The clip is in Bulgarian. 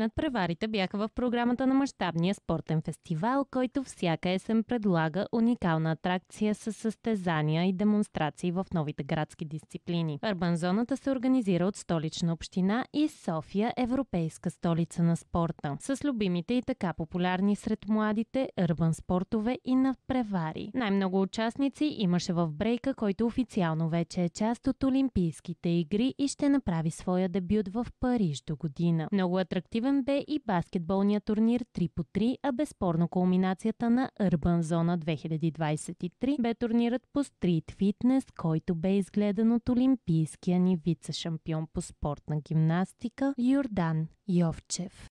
Надпреварите бяха в програмата на мащабния спортен фестивал, който всяка есен предлага уникална атракция с състезания и демонстрации в новите градски дисциплини. Арбанзоната се организира от столична община и София, европейска столица на спорта, с любимите и така популярни сред младитеърбан спортове и надпревари. Най-много участници имаше в брейка, който официално вече е част от Олимпийските игри и ще направи своя дебют в Париж до година. Много атрактивен Активен бе и баскетболният турнир 3 по 3, а безспорно кулминацията на Urban Zona 2023 бе турнирът по стрит фитнес, който бе изгледан от олимпийския ни вице-шампион по спортна гимнастика Йордан Йовчев.